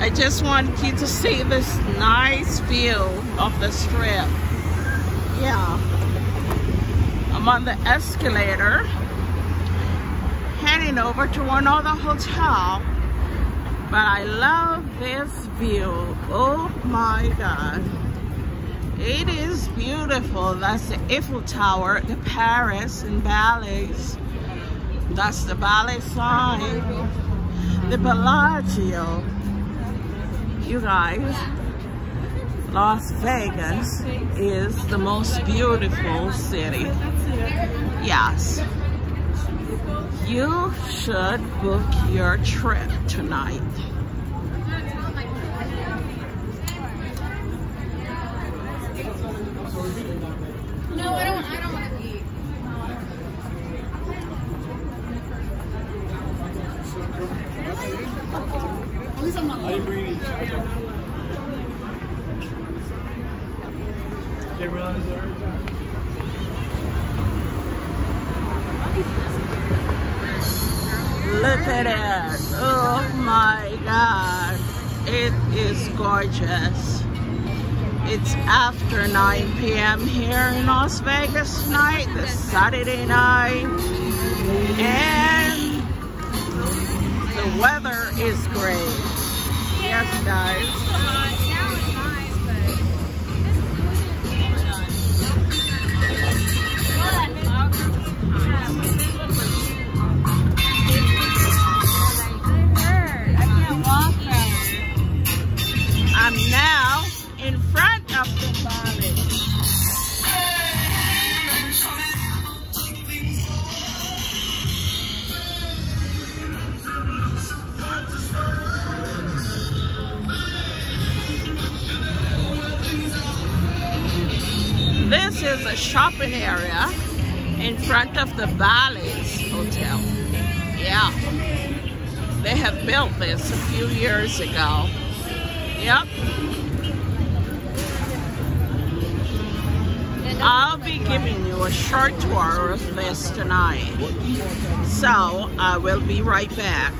I just want you to see this nice view of the strip. Yeah. I'm on the escalator heading over to another hotel. But I love this view. Oh my God. It is beautiful. That's the Eiffel Tower, the Paris and Bally's. That's the ballet sign. The Bellagio you guys, Las Vegas is the most beautiful city. Yes. You should book your trip tonight. No, I don't. I don't want to eat. At Look at it. Oh my God. It is gorgeous. It's after 9 p.m. here in Las Vegas tonight, this Saturday night. And the weather is great. Guys. I'm now in front of the valley. This is a shopping area in front of the Bally's Hotel. Yeah. They have built this a few years ago. Yep. I'll be giving you a short tour of this tonight. So I will be right back.